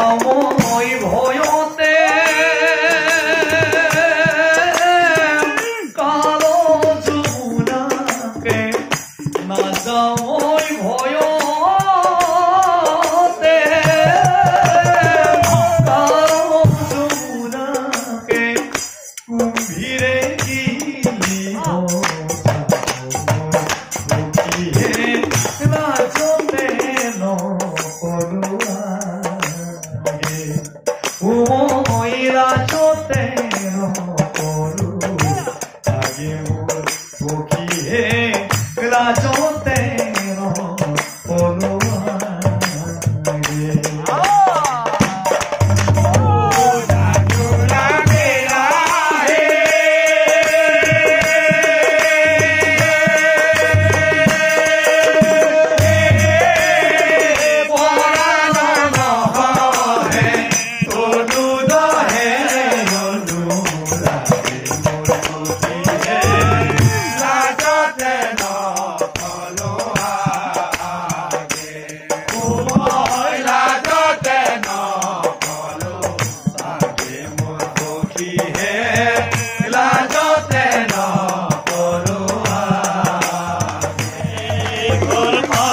Salmo What Oh,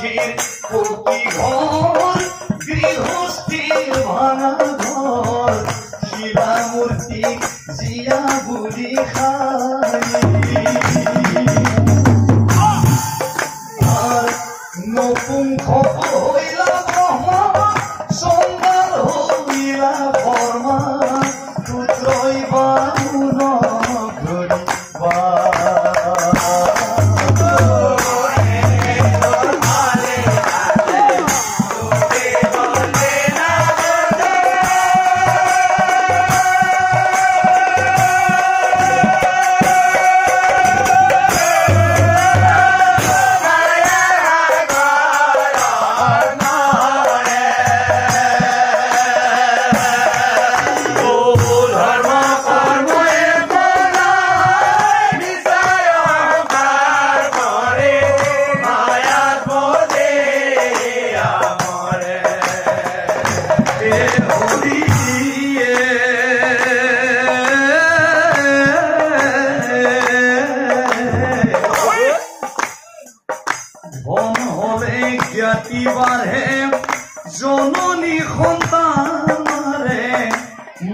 সন্ন্যাসীর প্রতি ঘর, গৃহস্থীর ভাঙা ঘর শিলামূর্তি জিয়া বুড়ি খাই। আর নপুংখ হইলা ব্রহ্মা সন্ন্যাল হইলা কর্মা পুত্রই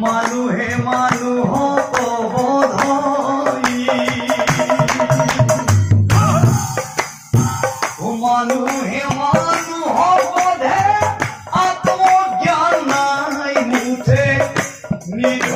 मालू है, मालू हो को बोध हो मालू है, मालू हो तो बोध आत्मज्ञान नहीं मुझे निरो